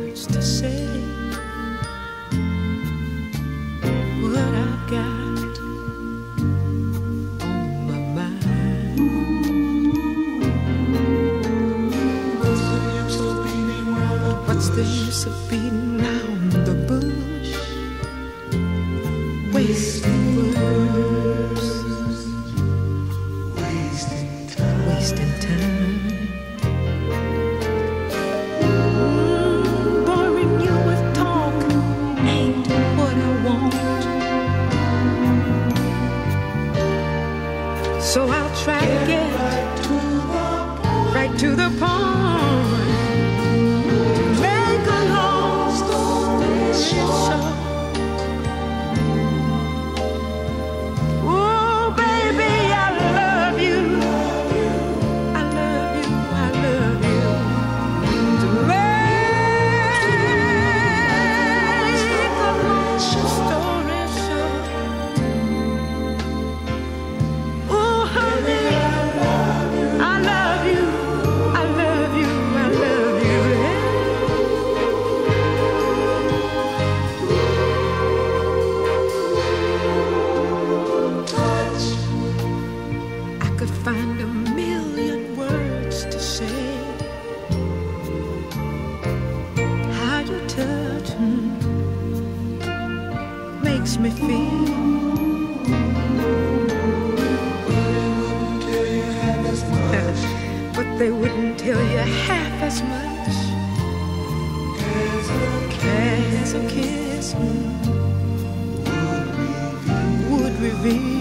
words to say what I've got. What's the use of? What's the use of being? me feel. But they wouldn't tell you half as much as a kiss would reveal.